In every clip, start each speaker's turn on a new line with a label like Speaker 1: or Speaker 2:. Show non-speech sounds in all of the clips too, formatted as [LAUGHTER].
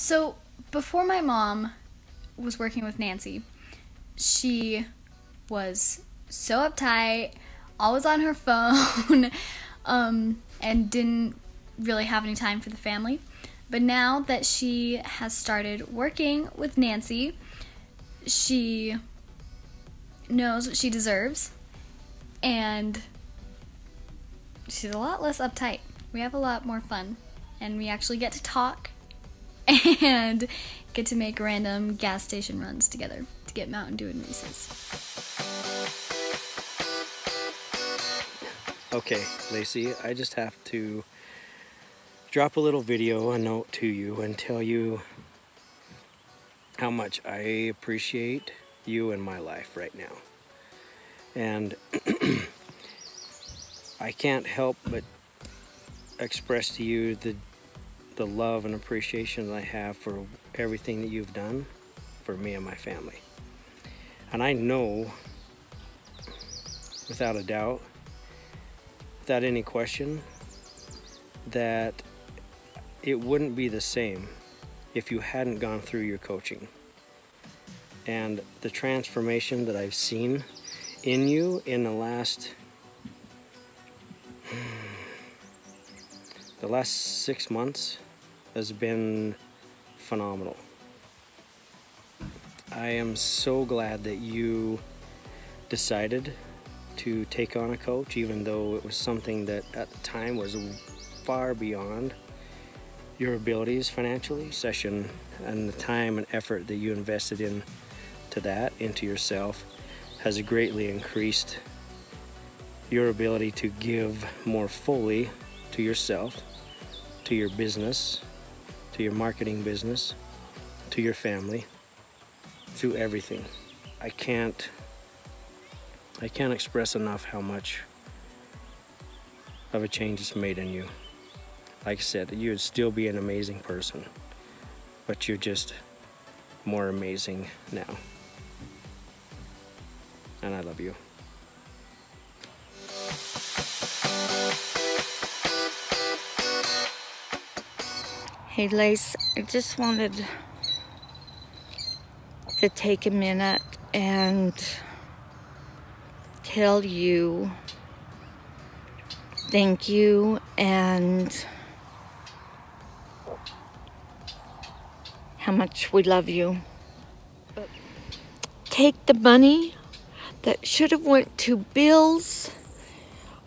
Speaker 1: So before my mom was working with Nancy, she was so uptight, always on her [LAUGHS] phone, um, and didn't really have any time for the family. But now that she has started working with Nancy, she knows what she deserves and she's a lot less uptight. We have a lot more fun and we actually get to talk [LAUGHS] and get to make random gas station runs together to get Mountain Dew and Reese's.
Speaker 2: Okay, Lacey, I just have to drop a little video, a note to you, and tell you how much I appreciate you in my life right now. And [CLEARS THROAT] I can't help but express to you the the love and appreciation that I have for everything that you've done for me and my family. And I know without a doubt without any question that it wouldn't be the same if you hadn't gone through your coaching. And the transformation that I've seen in you in the last last six months has been phenomenal. I am so glad that you decided to take on a coach, even though it was something that at the time was far beyond your abilities financially. Session and the time and effort that you invested in to that, into yourself, has greatly increased your ability to give more fully to yourself, to your business, to your marketing business, to your family, to everything. I can't I can't express enough how much of a change it's made in you. Like I said, you would still be an amazing person, but you're just more amazing now. And I love you.
Speaker 3: Hey, Lace, I just wanted to take a minute and tell you thank you and how much we love you. Take the money that should have went to bills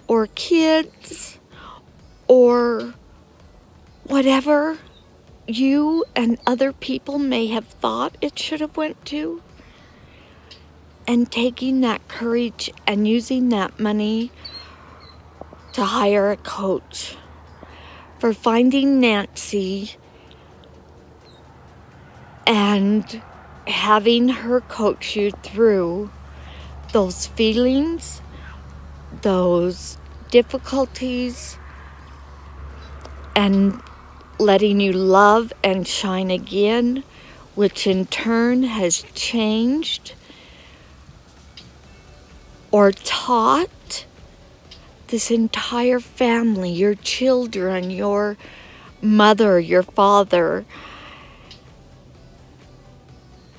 Speaker 3: or kids or whatever you and other people may have thought it should have went to. And taking that courage and using that money to hire a coach for finding Nancy and having her coach you through those feelings, those difficulties, and letting you love and shine again, which in turn has changed or taught this entire family, your children, your mother, your father,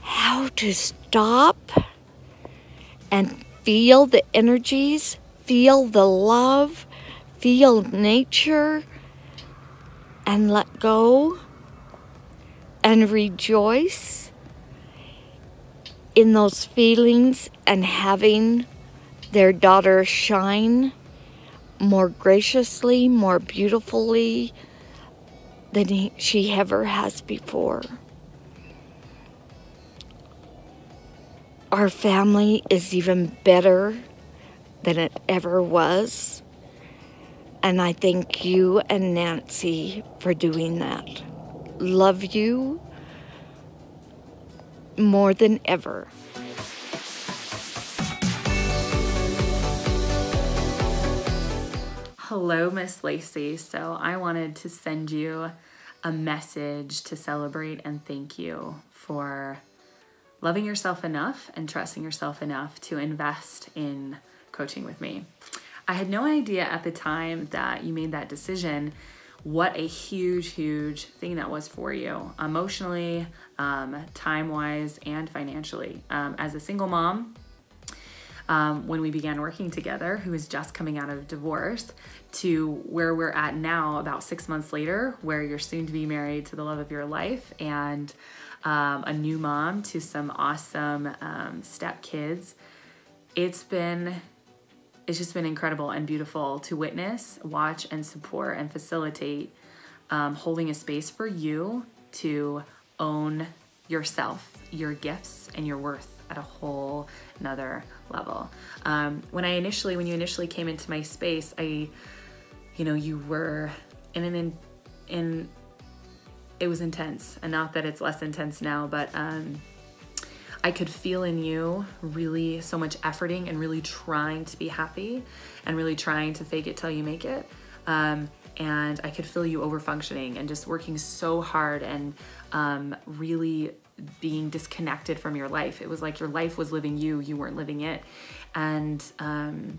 Speaker 3: how to stop and feel the energies, feel the love, feel nature, and let go and rejoice in those feelings and having their daughter shine more graciously, more beautifully than he, she ever has before. Our family is even better than it ever was. And I thank you and Nancy for doing that. Love you more than ever.
Speaker 4: Hello, Miss Lacey. So, I wanted to send you a message to celebrate and thank you for loving yourself enough and trusting yourself enough to invest in coaching with me. I had no idea at the time that you made that decision what a huge, huge thing that was for you emotionally, um, time wise, and financially. Um, as a single mom, um, when we began working together, who was just coming out of divorce, to where we're at now, about six months later, where you're soon to be married to the love of your life and um, a new mom to some awesome um, step kids. It's been it's just been incredible and beautiful to witness, watch, and support and facilitate um, holding a space for you to own yourself, your gifts, and your worth at a whole another level. Um, when I initially, when you initially came into my space, I, you know, you were in an in, in it was intense, and not that it's less intense now, but um, I could feel in you really so much efforting and really trying to be happy and really trying to fake it till you make it. Um, and I could feel you over functioning and just working so hard and um, really being disconnected from your life. It was like your life was living you, you weren't living it. And um,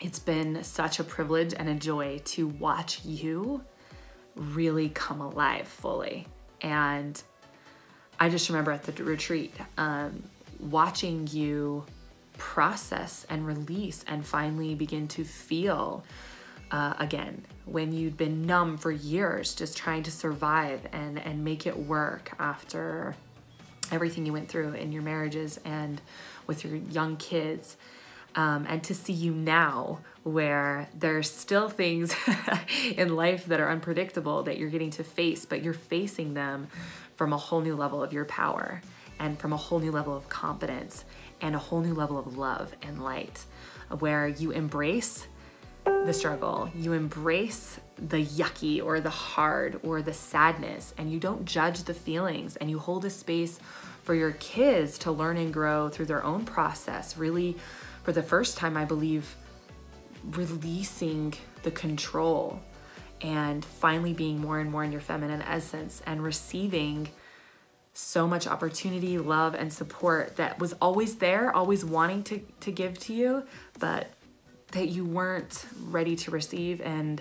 Speaker 4: it's been such a privilege and a joy to watch you really come alive fully. And I just remember at the retreat, um, watching you process and release and finally begin to feel uh, again when you'd been numb for years just trying to survive and and make it work after everything you went through in your marriages and with your young kids um, and to see you now where there's still things [LAUGHS] in life that are unpredictable that you're getting to face but you're facing them from a whole new level of your power and from a whole new level of confidence and a whole new level of love and light where you embrace the struggle, you embrace the yucky or the hard or the sadness, and you don't judge the feelings, and you hold a space for your kids to learn and grow through their own process. Really, for the first time, I believe, releasing the control and finally being more and more in your feminine essence and receiving so much opportunity, love, and support that was always there, always wanting to, to give to you, but that you weren't ready to receive. And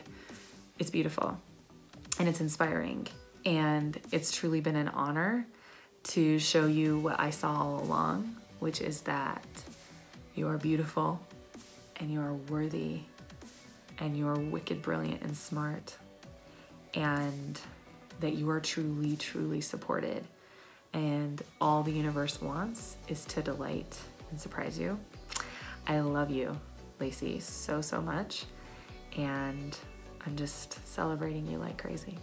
Speaker 4: it's beautiful and it's inspiring. And it's truly been an honor to show you what I saw all along, which is that you are beautiful and you are worthy and you are wicked brilliant and smart and that you are truly, truly supported. And all the universe wants is to delight and surprise you. I love you, Lacey, so, so much. And I'm just celebrating you like crazy.